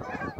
Yeah.